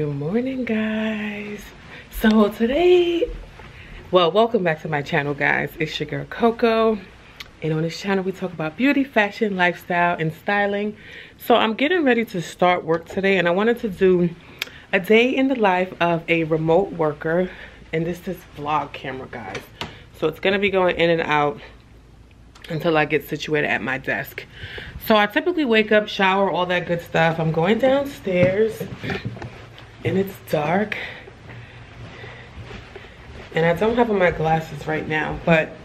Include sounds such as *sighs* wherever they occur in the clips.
good morning guys. So today well welcome back to my channel guys. It's your girl coco and on this channel we talk about beauty fashion lifestyle and styling. So i'm getting ready to start work today and i wanted to do a day in the life of a remote worker and this is vlog camera guys. So it's going to be going in and out until i get situated at my desk. So i typically wake up shower all that good stuff. I'm going downstairs and it's dark. And I don't have on my glasses right now but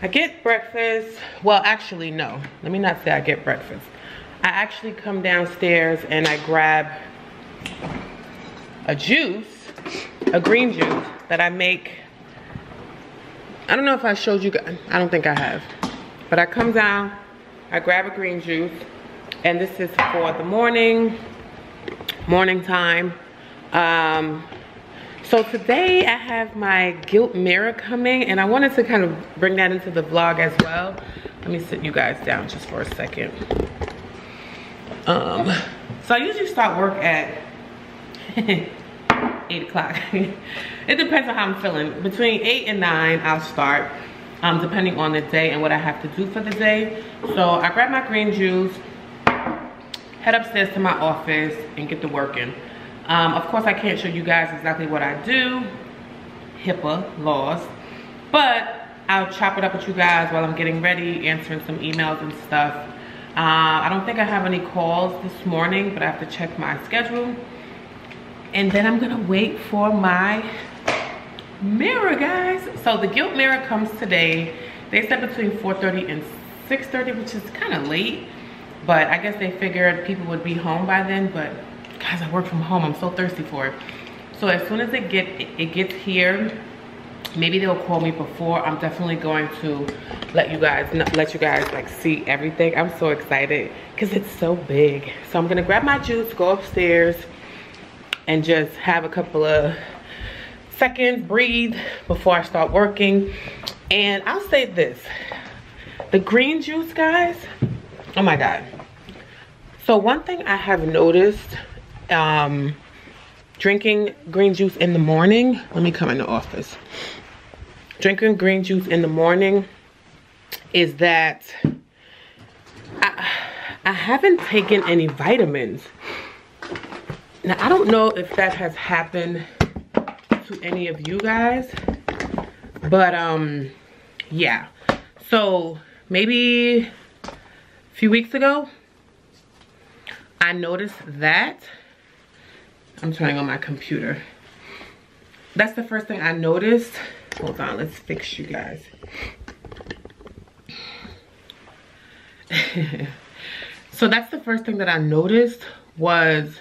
I get breakfast. Well actually no. Let me not say I get breakfast. I actually come downstairs and I grab a juice a green juice that I make. I don't know if I showed you guys I don't think I have. But I come down I grab a green juice and this is for the morning morning time. Um, so today I have my gilt mirror coming and I wanted to kind of bring that into the vlog as well. Let me sit you guys down just for a second. Um, so I usually start work at *laughs* 8 o'clock. *laughs* it depends on how I'm feeling. Between 8 and 9 I'll start um, depending on the day and what I have to do for the day. So I grab my green juice, head upstairs to my office and get to working. Um, of course, I can't show you guys exactly what I do, HIPAA laws, but I'll chop it up with you guys while I'm getting ready, answering some emails and stuff. Uh, I don't think I have any calls this morning, but I have to check my schedule. And then I'm gonna wait for my mirror, guys. So the gilt mirror comes today. They said between 4.30 and 6.30, which is kind of late. But I guess they figured people would be home by then. But guys, I work from home. I'm so thirsty for it. So as soon as it get it gets here, maybe they'll call me before. I'm definitely going to let you guys let you guys like see everything. I'm so excited because it's so big. So I'm gonna grab my juice, go upstairs, and just have a couple of seconds, breathe before I start working. And I'll say this, the green juice, guys, oh my God. So one thing I have noticed, um, drinking green juice in the morning, let me come in the office. Drinking green juice in the morning is that I, I haven't taken any vitamins. Now, I don't know if that has happened to any of you guys, but um, yeah. So maybe a few weeks ago, I noticed that. I'm turning on my computer. That's the first thing I noticed. Hold on, let's fix you guys. *laughs* so that's the first thing that I noticed was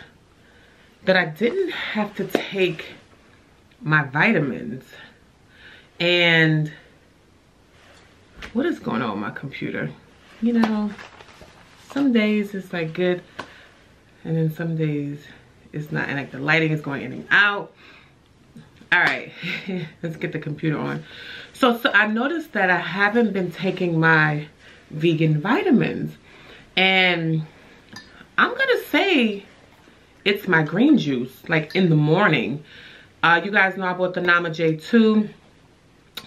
that I didn't have to take my vitamins. And what is going on with my computer? You know, some days it's like good and then some days it's not and like the lighting is going in and out. All right *laughs* let's get the computer on. So so i noticed that i haven't been taking my vegan vitamins. And i'm gonna say it's my green juice like in the morning. Uh you guys know i bought the nama j2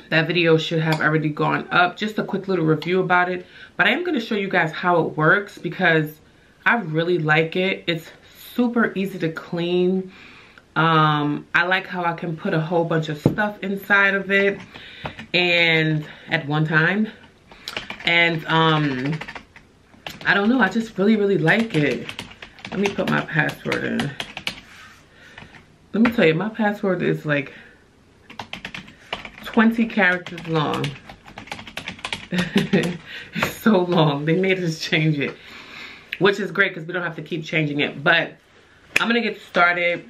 that video should have already gone up. Just a quick little review about it. But i am going to show you guys how it works because i really like it it's super easy to clean um i like how i can put a whole bunch of stuff inside of it and at one time and um i don't know i just really really like it let me put my password in let me tell you my password is like 20 characters long. *laughs* it's so long. They made us change it. Which is great because we don't have to keep changing it. But I'm going to get started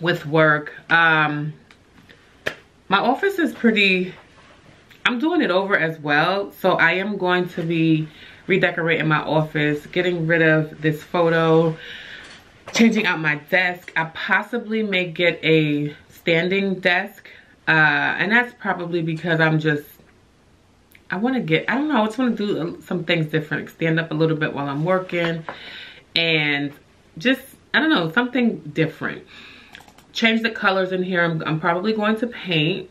with work. Um, my office is pretty... I'm doing it over as well. So I am going to be redecorating my office. Getting rid of this photo. Changing out my desk. I possibly may get a standing desk uh, and that's probably because I'm just, I want to get, I don't know, I just want to do some things different. Stand up a little bit while I'm working. And just, I don't know, something different. Change the colors in here. I'm, I'm probably going to paint.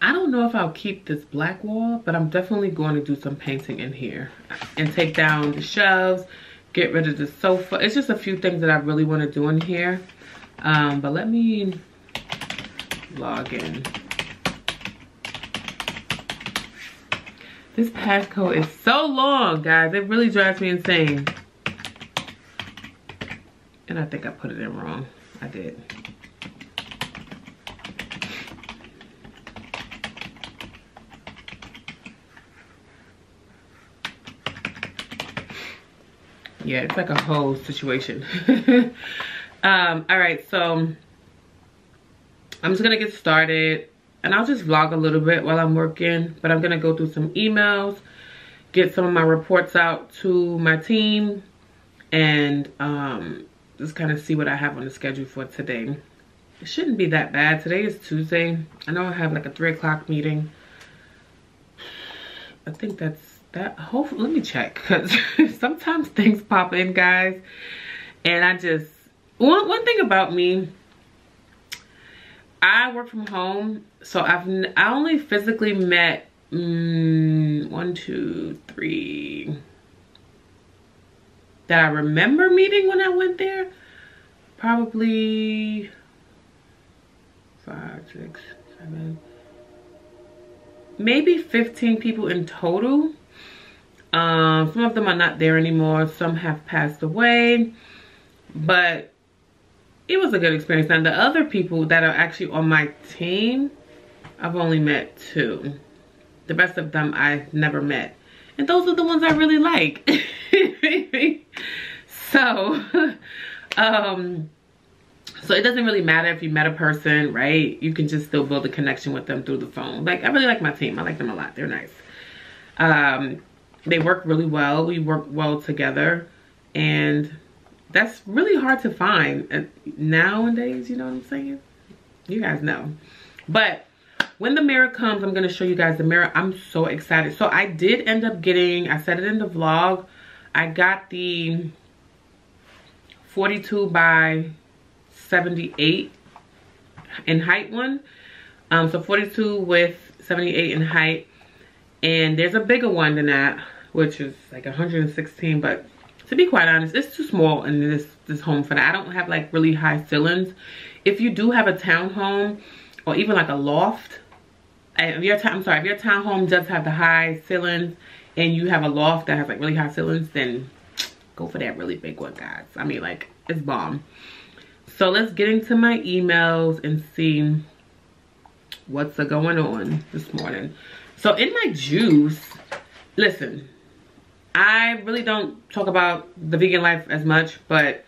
I don't know if I'll keep this black wall, but I'm definitely going to do some painting in here and take down the shelves, get rid of the sofa. It's just a few things that I really want to do in here. Um, but let me log in. This passcode is so long, guys. It really drives me insane. And I think I put it in wrong. I did. Yeah, it's like a whole situation. *laughs* um, all right, so I'm just gonna get started and I'll just vlog a little bit while I'm working, but I'm gonna go through some emails, get some of my reports out to my team, and um, just kind of see what I have on the schedule for today. It shouldn't be that bad. Today is Tuesday. I know I have like a three o'clock meeting. I think that's that. Hopefully, let me check because *laughs* sometimes things pop in, guys. And I just, one, one thing about me, I work from home, so I've I only physically met mm, one, two, three that I remember meeting when I went there. Probably five, six, seven, maybe 15 people in total. Um, some of them are not there anymore. Some have passed away. But it was a good experience. And the other people that are actually on my team, I've only met two. The rest of them I've never met. And those are the ones I really like. *laughs* so, *laughs* um, so it doesn't really matter if you met a person, right? You can just still build a connection with them through the phone. Like, I really like my team. I like them a lot. They're nice. Um, they work really well. We work well together. And that's really hard to find nowadays, you know what I'm saying? You guys know. But when the mirror comes, I'm going to show you guys the mirror. I'm so excited. So I did end up getting, I said it in the vlog, I got the 42 by 78 in height one. Um, so 42 with 78 in height. And there's a bigger one than that, which is like 116, but to be quite honest, it's too small in this, this home for that. I don't have like really high ceilings. If you do have a townhome or even like a loft, if your I'm sorry, if your townhome does have the high ceilings and you have a loft that has like really high ceilings, then go for that really big one, guys. I mean, like, it's bomb. So let's get into my emails and see what's going on this morning. So in my juice, listen, I really don't talk about the vegan life as much, but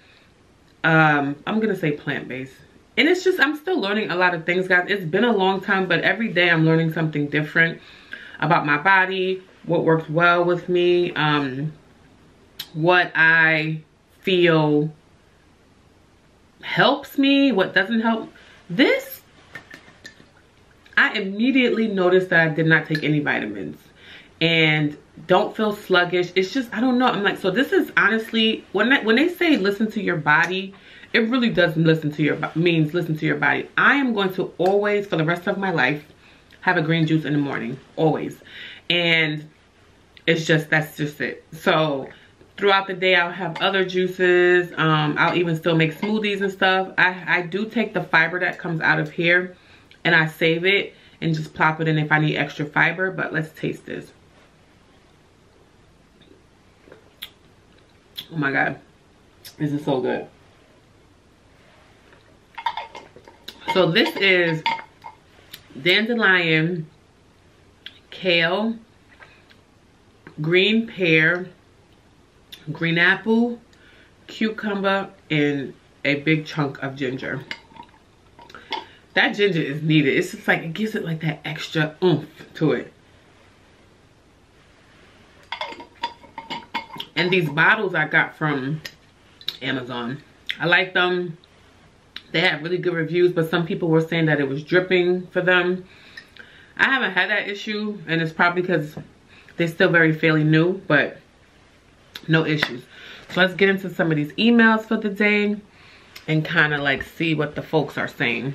um, I'm gonna say plant-based. And it's just, I'm still learning a lot of things, guys. It's been a long time, but every day I'm learning something different about my body, what works well with me, um, what I feel helps me, what doesn't help. This, I immediately noticed that I did not take any vitamins. And don't feel sluggish. It's just i don't know. I'm like so this is honestly when I, when they say listen to your body it really does listen to your means listen to your body. I am going to always for the rest of my life have a green juice in the morning always. And it's just that's just it. So throughout the day i'll have other juices. Um, i'll even still make smoothies and stuff. I i do take the fiber that comes out of here and i save it and just plop it in if i need extra fiber but let's taste this Oh my God. This is so good. So this is dandelion, kale, green pear, green apple, cucumber, and a big chunk of ginger. That ginger is needed. It's just like, it gives it like that extra oomph to it. And these bottles I got from Amazon. I like them. They had really good reviews, but some people were saying that it was dripping for them. I haven't had that issue, and it's probably because they're still very fairly new, but no issues. So let's get into some of these emails for the day and kind of like see what the folks are saying.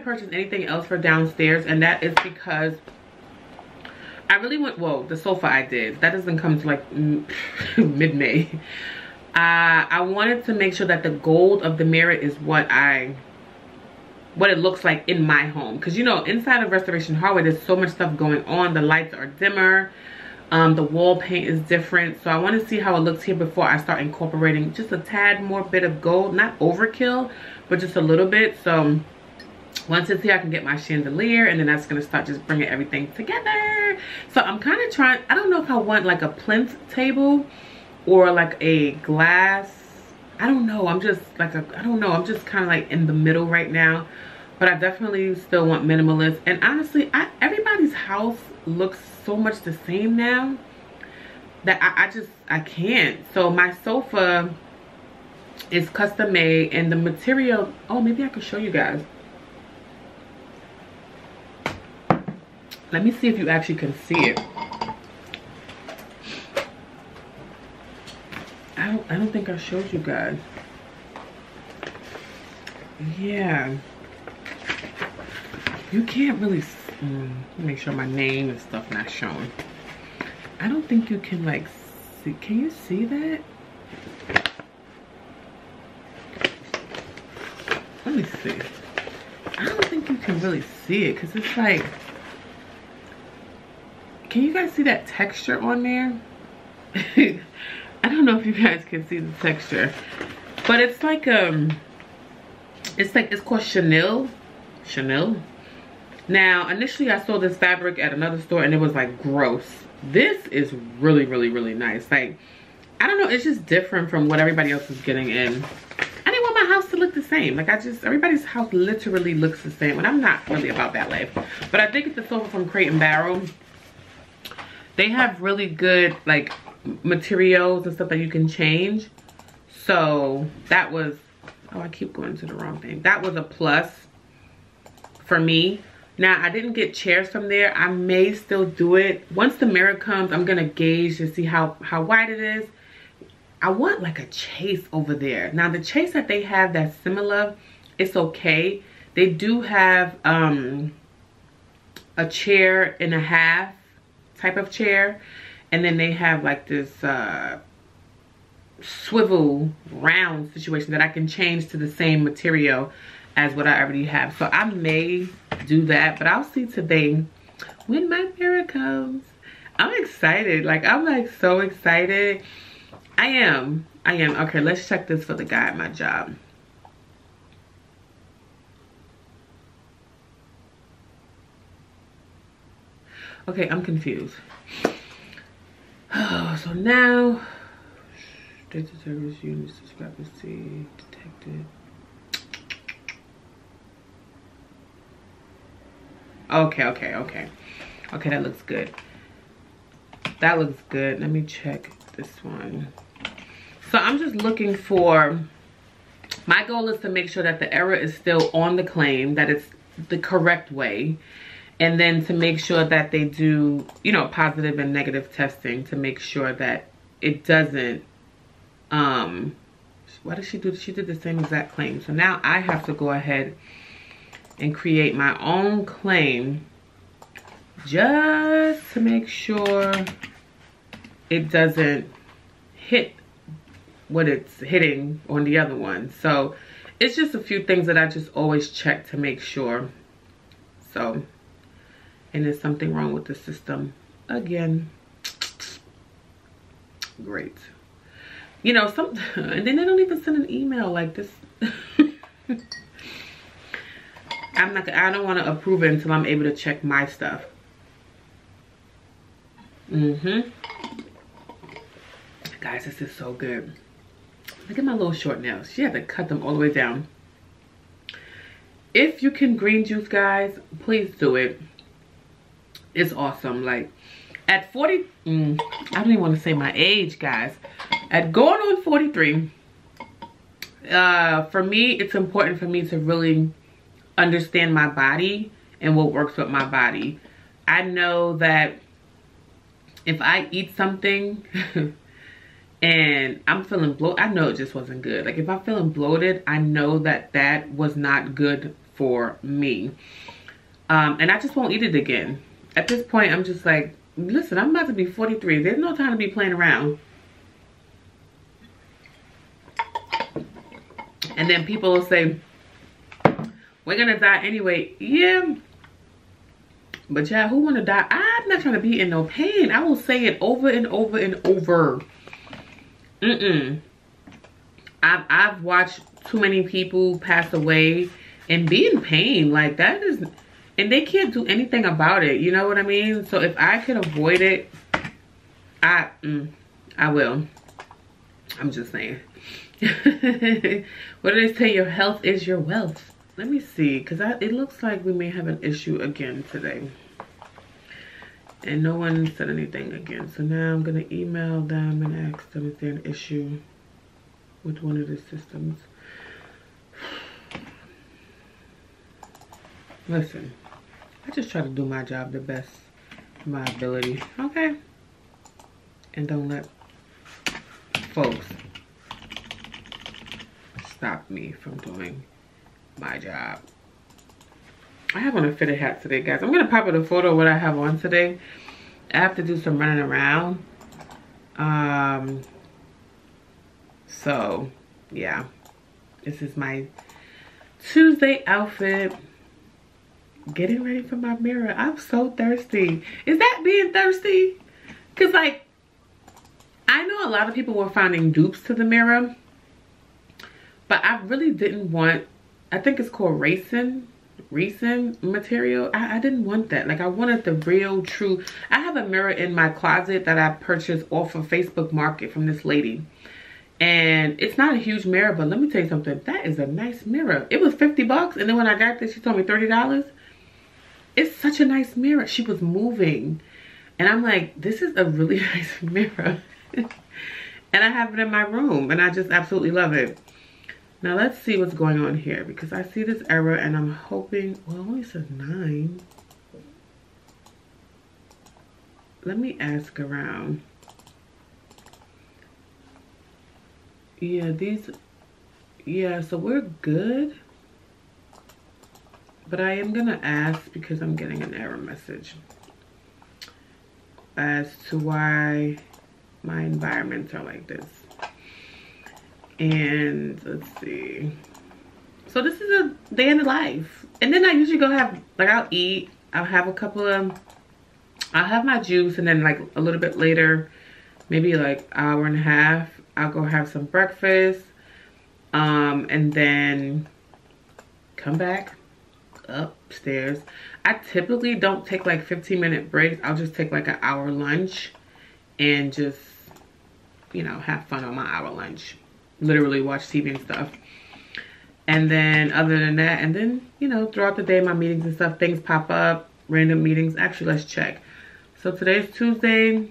Haven't purchased anything else for downstairs, and that is because I really want. whoa, the sofa I did. That doesn't come to like *laughs* mid-May. Uh, I wanted to make sure that the gold of the mirror is what I what it looks like in my home because you know inside of restoration hardware there's so much stuff going on the lights are dimmer um, the wall paint is different. So I want to see how it looks here before I start incorporating just a tad more bit of gold. Not overkill, but just a little bit. So once it's here, I can get my chandelier and then that's going to start just bringing everything together. So I'm kind of trying, I don't know if I want like a plinth table or like a glass. I don't know. I'm just like, I don't know. I'm just kind of like in the middle right now. But I definitely still want minimalist. And honestly, I, everybody's house looks so much the same now that I, I just I can't so my sofa is custom made and the material oh maybe I could show you guys let me see if you actually can see it I don't I don't think I showed you guys yeah you can't really Mm, make sure my name and stuff not shown. I don't think you can like see. Can you see that? Let me see. I don't think you can really see it because it's like, can you guys see that texture on there? *laughs* I don't know if you guys can see the texture, but it's like, um, it's like, it's called Chenille. Chenille. Now, initially I saw this fabric at another store and it was like gross. This is really, really, really nice. Like, I don't know, it's just different from what everybody else is getting in. I didn't want my house to look the same. Like I just, everybody's house literally looks the same. And I'm not really about that life. But I think it's the sofa from Crate and Barrel. They have really good like materials and stuff that you can change. So that was, oh I keep going to the wrong thing. That was a plus for me. Now, I didn't get chairs from there. I may still do it. Once the mirror comes, I'm going to gauge to see how, how wide it is. I want like a chase over there. Now the chase that they have that's similar, it's okay. They do have um, a chair and a half type of chair. And then they have like this uh, swivel round situation that I can change to the same material as what I already have. So I may do that, but I'll see today when my mirror comes. I'm excited. Like I'm like so excited. I am. I am. Okay, let's check this for the guy at my job. Okay, I'm confused. Oh, *sighs* so now, data service units discrepancy detected. Okay, okay, okay. Okay, that looks good. That looks good. Let me check this one. So I'm just looking for, my goal is to make sure that the error is still on the claim, that it's the correct way. And then to make sure that they do, you know, positive and negative testing to make sure that it doesn't, um, what did she do? She did the same exact claim. So now I have to go ahead and create my own claim just to make sure it doesn't hit what it's hitting on the other one. So it's just a few things that I just always check to make sure. So, and there's something wrong with the system again. Great. You know, some, *laughs* and then they don't even send an email like this. *laughs* I'm not, I don't want to approve it until I'm able to check my stuff. Mm-hmm. Guys, this is so good. Look at my little short nails. She had to cut them all the way down. If you can green juice, guys, please do it. It's awesome. Like, at 40, mm, I don't even want to say my age, guys. At going on 43, uh, for me, it's important for me to really understand my body and what works with my body. I know that if I eat something *laughs* and I'm feeling bloated, I know it just wasn't good. Like if I'm feeling bloated, I know that that was not good for me. Um, and I just won't eat it again. At this point, I'm just like, listen, I'm about to be 43. There's no time to be playing around. And then people will say, we're gonna die anyway. Yeah. But yeah, who wanna die? I'm not trying to be in no pain. I will say it over and over and over. Mm-mm. I've, I've watched too many people pass away and be in pain. Like that is, and they can't do anything about it. You know what I mean? So if I can avoid it, I, mm, I will. I'm just saying. *laughs* what do they say? Your health is your wealth. Let me see, because it looks like we may have an issue again today. And no one said anything again. So now I'm going to email them and ask them if there's an issue with one of the systems. *sighs* Listen, I just try to do my job the best my ability, okay? And don't let folks stop me from doing my job. I have on a fitted hat today, guys. I'm going to pop up a photo of what I have on today. I have to do some running around. Um, so, yeah. This is my Tuesday outfit. Getting ready for my mirror. I'm so thirsty. Is that being thirsty? Cause like, I know a lot of people were finding dupes to the mirror, but I really didn't want, I think it's called racing, racing material. I, I didn't want that. Like I wanted the real true, I have a mirror in my closet that I purchased off of Facebook Market from this lady and it's not a huge mirror but let me tell you something that is a nice mirror it was 50 bucks and then when i got this she told me 30 dollars it's such a nice mirror. She was moving. And i'm like this is a really *laughs* nice mirror. *laughs* And i have it in my room and i just absolutely love it. Now let's see what's going on here because i see this error and i'm hoping well it only says nine. Let me ask around. Yeah these yeah so we're good but i am gonna ask because i'm getting an error message as to why my environments are like this. And let's see. So this is a day in the life. And then i usually go have like i'll eat i'll have a couple of i'll have my juice and then like a little bit later maybe like hour and a half I'll go have some breakfast um, and then come back upstairs. I typically don't take like 15 minute breaks. I'll just take like an hour lunch and just, you know, have fun on my hour lunch. Literally watch TV and stuff. And then other than that, and then, you know, throughout the day, my meetings and stuff, things pop up, random meetings. Actually, let's check. So today's Tuesday.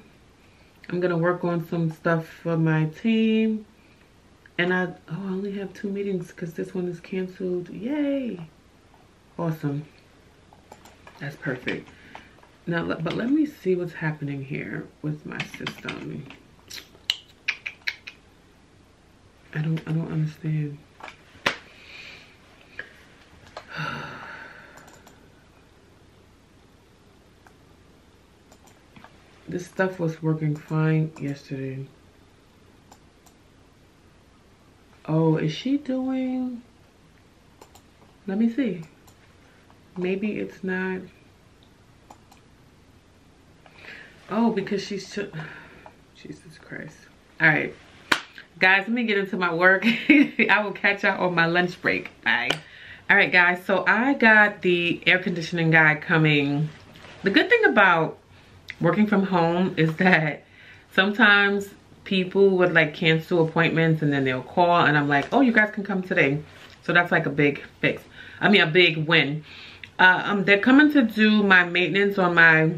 I'm gonna work on some stuff for my team. And I, oh, I only have two meetings because this one is canceled. Yay. Awesome. That's perfect. Now, but let me see what's happening here with my system. I don't, I don't understand. *sighs* this stuff was working fine yesterday. Oh, is she doing? Let me see. Maybe it's not. Oh, because she's. *sighs* Jesus Christ. All right. Guys, let me get into my work. *laughs* I will catch y'all on my lunch break. Bye. All right, guys. So I got the air conditioning guy coming. The good thing about working from home *laughs* is that sometimes people would like cancel appointments and then they'll call and I'm like, oh, you guys can come today. So that's like a big fix. I mean, a big win. Uh, um, they're coming to do my maintenance on my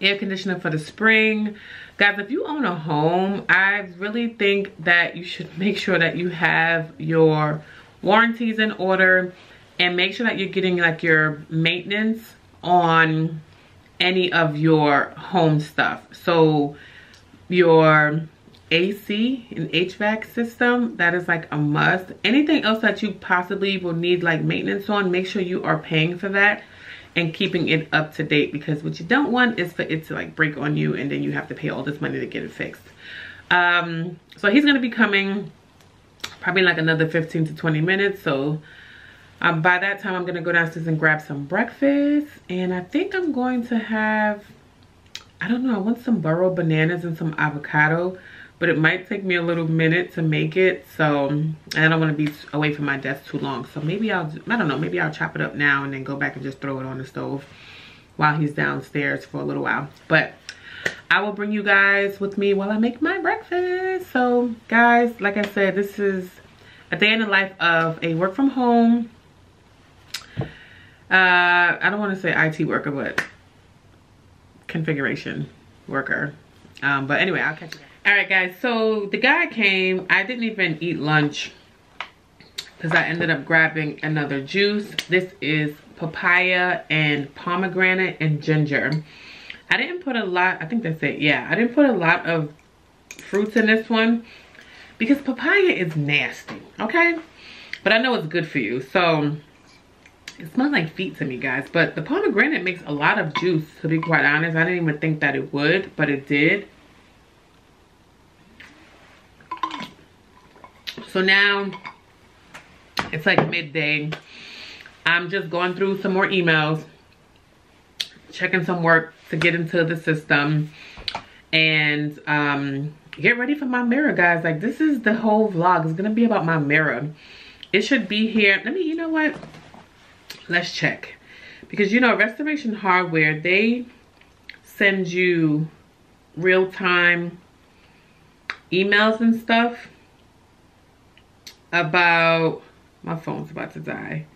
air conditioner for the spring. Guys, if you own a home, I really think that you should *laughs* make sure that you have your warranties in order and make sure that you're getting like your maintenance on any of your home stuff. So your AC and HVAC system, that is like a must. Anything else that you possibly will need like maintenance on, make sure you are paying for that and keeping it up to date because what you don't want is for it to like break on you and then you have to pay all this money to get it fixed. Um, so he's gonna be coming probably like another 15 to 20 minutes. So um, by that time, I'm going to go downstairs and grab some breakfast. And I think I'm going to have, I don't know, I want some burro bananas and some avocado. But it might take me a little minute to make it. So I don't want to be away from my desk too long. So maybe I'll, I don't know, maybe I'll chop it up now and then go back and just throw it on the stove while he's downstairs for a little while. But I will bring you guys with me while I make my breakfast. So guys, like I said, this is a day in the life of a work from home uh, I don't want to say IT worker, but configuration worker. Um, but anyway, I'll catch you guys. All right, guys. So the guy came. I didn't even eat lunch because I ended up grabbing another juice. This is papaya and pomegranate and ginger. I didn't put a lot. I think that's it. Yeah, I didn't put a lot of fruits in this one because papaya is nasty. Okay, but I know it's good for you. So it smells like feet to me, guys. But the pomegranate makes a lot of juice, to be quite honest. I didn't even think that it would, but it did. So now, it's like midday. I'm just going through some more emails, checking some work to get into the system and um, get ready for my mirror, guys. Like this is the whole vlog. It's gonna be about my mirror. It should be here. Let me, you know what? Let's check. Because you know, Restoration Hardware, they send you real-time emails and stuff about my phone's about to die.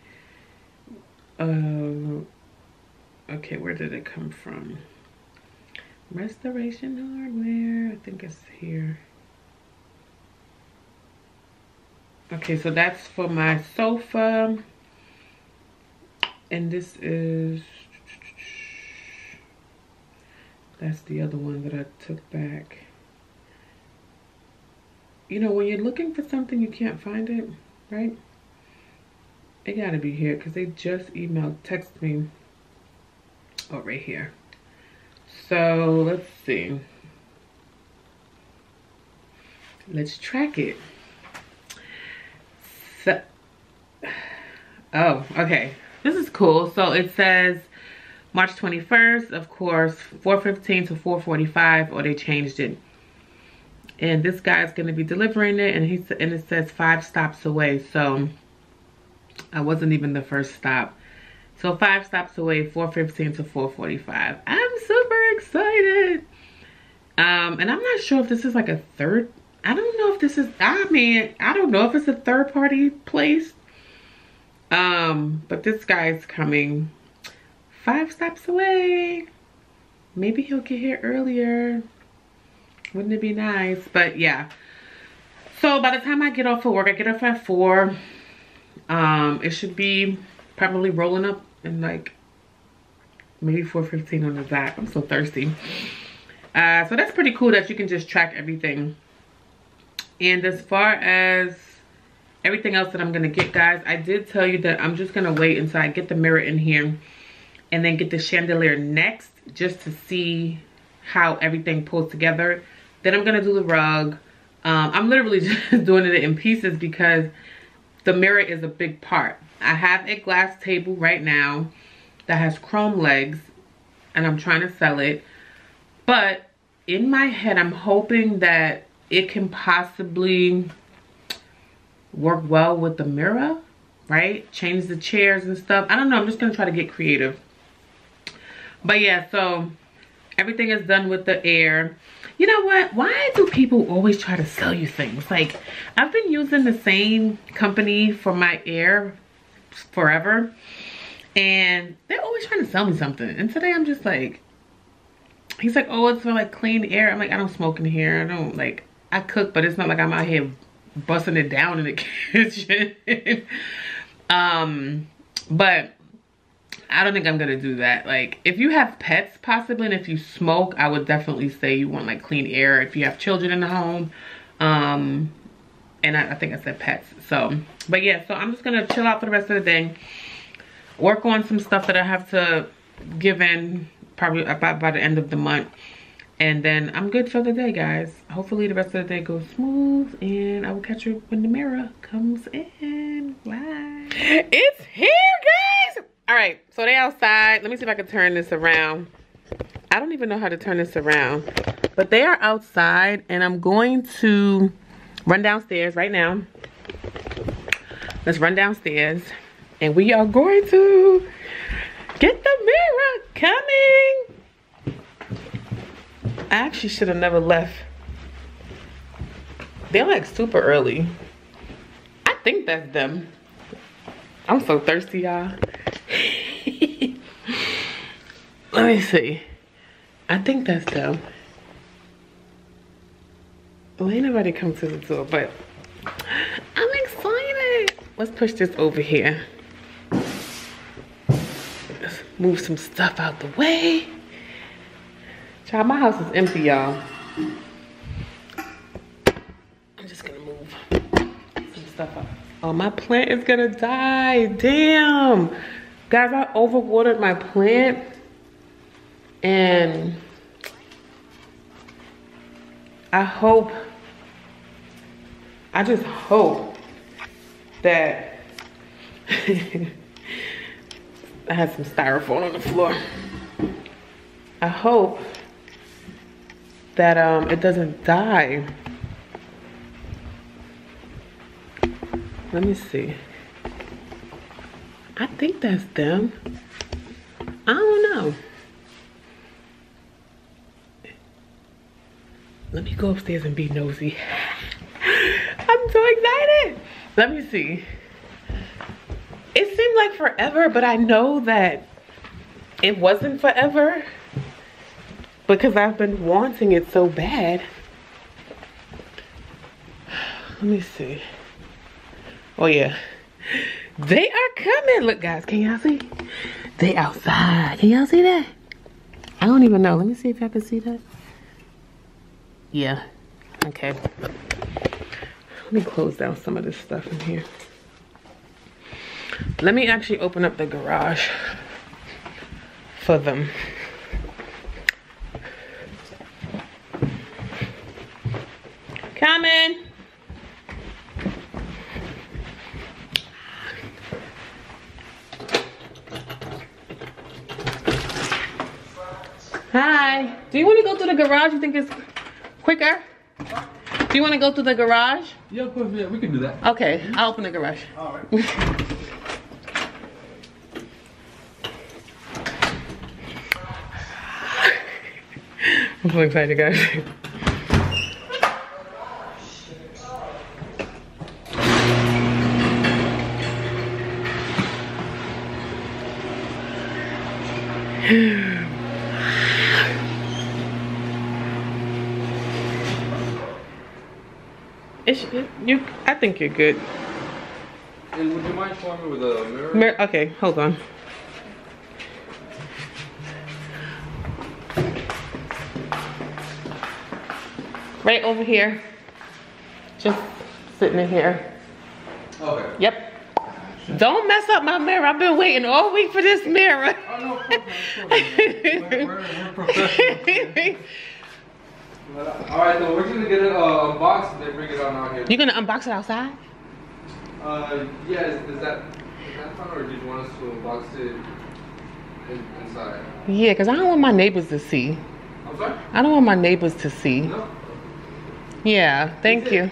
Uh, okay where did it come from? Restoration hardware i think it's here. Okay so that's for my sofa. And this is that's the other one that I took back. You know, when you're looking for something, you can't find it, right? It gotta be here because they just emailed, text me. Oh, right here. So let's see. Let's track it. So, oh, okay. This is cool. So it says March 21st, of course, 4.15 to 4.45, or they changed it. And this guy is going to be delivering it, and, he, and it says five stops away. So I wasn't even the first stop. So five stops away, 4.15 to 4.45. I'm super excited. Um, and I'm not sure if this is like a third. I don't know if this is, I mean, I don't know if it's a third party place. Um, but this guy's coming five stops away. Maybe he'll get here earlier. Wouldn't it be nice? But yeah. So by the time I get off of work, I get off at four. Um, it should be probably rolling up in like maybe 4.15 on the dot. I'm so thirsty. Uh, so that's pretty cool that you can just track everything. And as far as everything else that I'm going to get, guys, I did tell you that I'm just going to wait until I get the mirror in here and then get the chandelier next just to see how everything pulls together. Then I'm gonna do the rug. Um, I'm literally *laughs* just doing it in pieces because the mirror is a big part. I have a glass table right now that has chrome legs and I'm trying to sell it. But in my head, I'm hoping that it can possibly work well with the mirror, right? Change the chairs and stuff. I don't know. I'm just going to try to get creative. But yeah, so everything is done with the air. You know what? Why do people always try to sell you things? Like, I've been using the same company for my air forever. And they're always trying to sell me something. And today I'm just like, he's like, oh, it's for like clean air. I'm like, I don't smoke in here. I don't like, I cook, but it's not like I'm out here busting it down in the *laughs* kitchen. um, but I don't think I'm gonna do that. Like, if you have pets possibly, and if you smoke, I would definitely say you want like clean air. If you have children in the home, um, and I, I think I said pets. So, but yeah, so I'm just gonna chill out for the rest of the day. Work on some stuff that I have to give in probably about by the end of the month. And then I'm good for the day, guys. Hopefully the rest of the day goes smooth. And I will catch you when the mirror comes in. Bye. It's here, guys. All right, so they outside. Let me see if I can turn this around. I don't even know how to turn this around. But they are outside and I'm going to run downstairs right now. Let's run downstairs. And we are going to get the mirror coming. I actually should have never left. They're like super early. I think that's them. I'm so thirsty, y'all. *laughs* Let me see. I think that's them. Well, ain't nobody come to the door, but I'm excited. Let's push this over here. Let's move some stuff out the way. Child, my house is empty, y'all. I'm just gonna move some stuff up. Oh, my plant is gonna die. Damn. Guys, I overwatered my plant and I hope, I just hope that *laughs* I had some styrofoam on the floor. I hope that um, it doesn't die. Let me see. I think that's them. I don't know. Let me go upstairs and be nosy. *laughs* I'm so excited. Let me see. It seemed like forever, but I know that it wasn't forever because I've been wanting it so bad. Let me see. Oh yeah. They are coming. Look guys, can y'all see? They outside. Can y'all see that? I don't even know. Let me see if I can see that. Yeah. Okay. Let me close down some of this stuff in here. Let me actually open up the garage for them. Coming. Hi. Do you want to go through the garage? You think it's quicker? Do you want to go through the garage? Yeah, of course, yeah, we can do that. Okay, I'll open the garage. All right. *laughs* I'm so excited, guys. It's, it, you, I think you're good. And would you mind showing me with a mirror? Mir- okay, hold on. Right over here. Just sitting in here. Okay. Yep. Don't mess up my mirror. I've been waiting all week for this mirror. Oh, no, of course, of course. *laughs* We're, we're, we're *laughs* professionals. All right, so we're gonna get it uh, unboxed and then bring it on out here. you gonna unbox it outside? Uh, yeah, is, is that is that fun or did you want us to unbox it in, inside? Yeah, because I don't want my neighbors to see. I'm sorry. I don't want my neighbors to see. No. Yeah, thank you.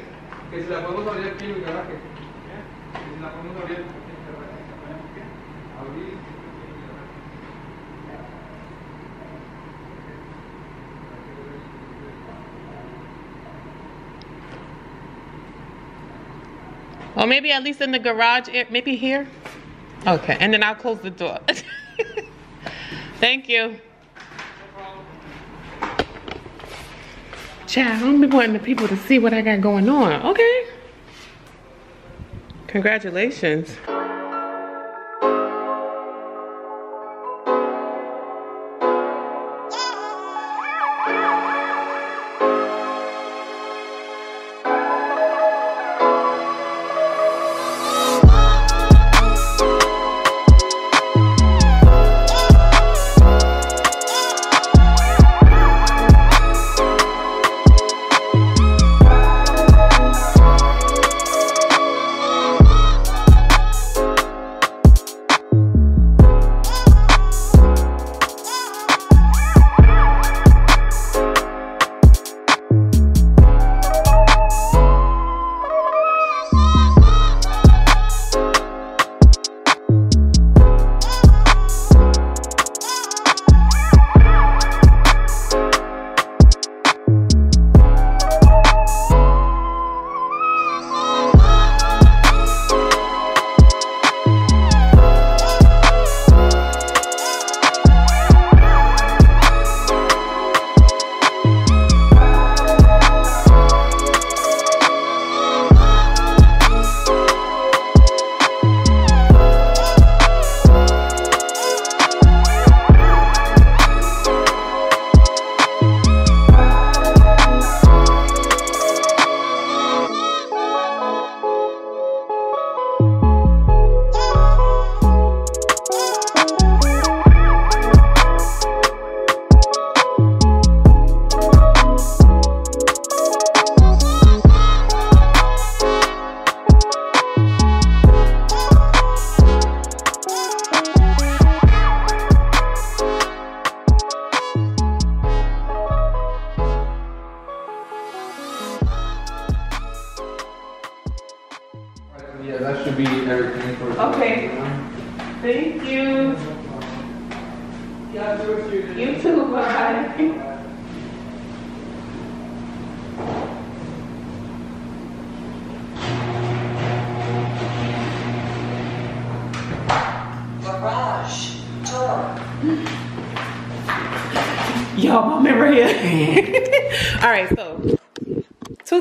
Or maybe at least in the garage, maybe here? Okay, and then I'll close the door. *laughs* Thank you. Child, I don't be wanting the people to see what I got going on. Okay. Congratulations.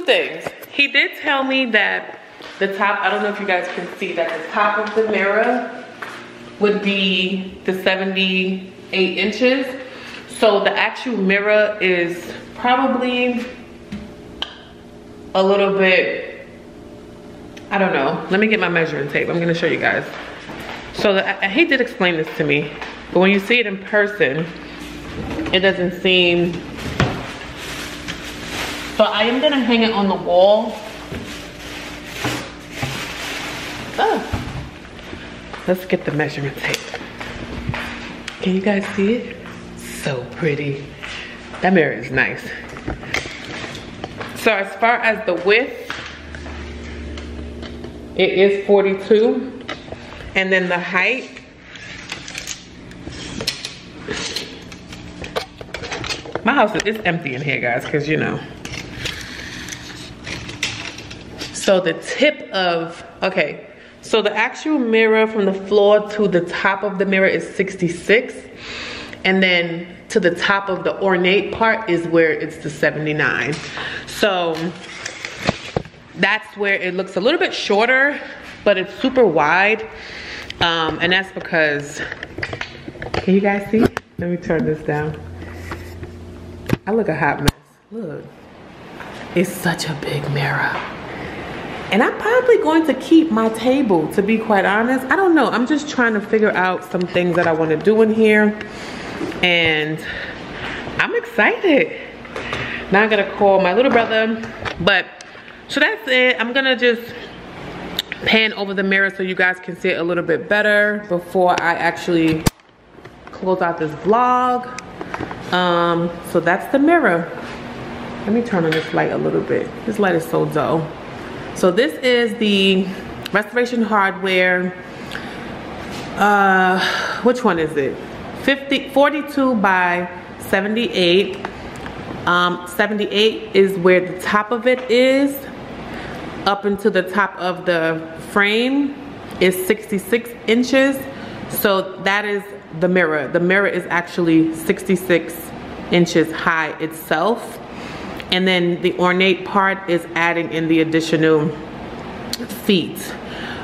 Things. He did tell me that the top, I don't know if you guys can see that the top of the mirror would be the 78 inches. So the actual mirror is probably a little bit, I don't know. Let me get my measuring tape. I'm gonna show you guys. So the, he did explain this to me, but when you see it in person, it doesn't seem so I am gonna hang it on the wall. Oh. let's get the measurement tape. Can you guys see it? So pretty. That mirror is nice. So as far as the width it is 42 and then the height. My house is empty in here, guys, because you know. So the tip of, okay, so the actual mirror from the floor to the top of the mirror is 66. And then to the top of the ornate part is where it's the 79. So that's where it looks a little bit shorter, but it's super wide. Um, and that's because, can you guys see? Let me turn this down. I look a hot mess. Look. It's such a big mirror. And I'm probably going to keep my table, to be quite honest. I don't know. I'm just trying to figure out some things that I want to do in here. And I'm excited. Now I'm going to call my little brother. But, so that's it. I'm to just pan over the mirror so you guys can see it a little bit better before I actually close out this vlog. Um, so that's the mirror. Let me turn on this light a little bit. This light is so dull. So this is the Restoration Hardware, uh, which one is it? 50, 42 by 78. Um, 78 is where the top of it is. Up into the top of the frame is 66 inches. So that is the mirror. The mirror is actually 66 inches high itself. And then the ornate part is adding in the additional feet.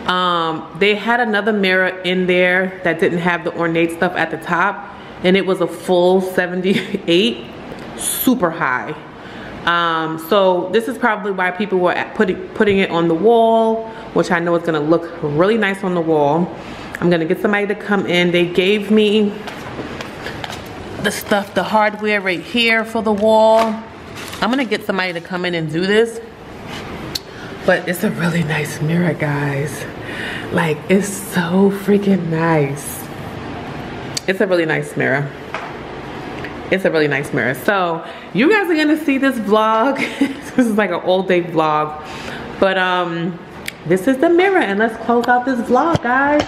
Um, they had another mirror in there that didn't have the ornate stuff at the top and it was a full 78, super high. Um, so this is probably why people were putting, putting it on the wall, which I know is gonna look really nice on the wall. I'm gonna get somebody to come in. They gave me the stuff, the hardware right here for the wall. I'm gonna get somebody to come in and do this. But it's a really nice mirror, guys. Like, it's so freaking nice. It's a really nice mirror. It's a really nice mirror. So, you guys are gonna see this vlog. *laughs* this is like an all day vlog. But, um, this is the mirror and let's close out this vlog, guys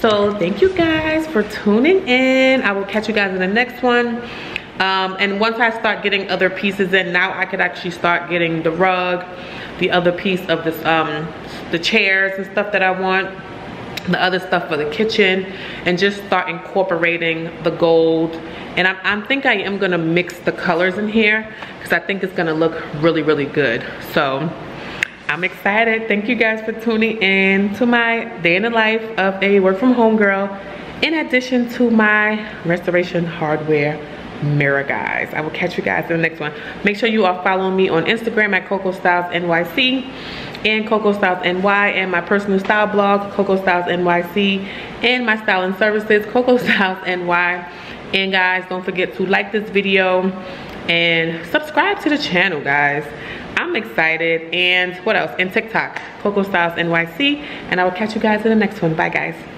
so thank you guys for tuning in i will catch you guys in the next one um, and once i start getting other pieces in now i could actually start getting the rug the other piece of this um, the chairs and stuff that i want the other stuff for the kitchen and just start incorporating the gold. And I, I think I am gonna mix the colors in here because I think it's gonna look really really good. So I'm excited. Thank you guys for tuning in to my day in the life of a work from home girl in addition to my restoration hardware mirror guys. I will catch you guys in the next one. Make sure you are following me on Instagram at Coco Styles NYC and Coco Styles NY and my personal style blog Coco Styles NYC and my styling services Coco Styles NY. And guys, don't forget to like this video and subscribe to the channel guys. I'm excited. And what else? And TikTok, Coco Styles NYC. And I will catch you guys in the next one. Bye, guys.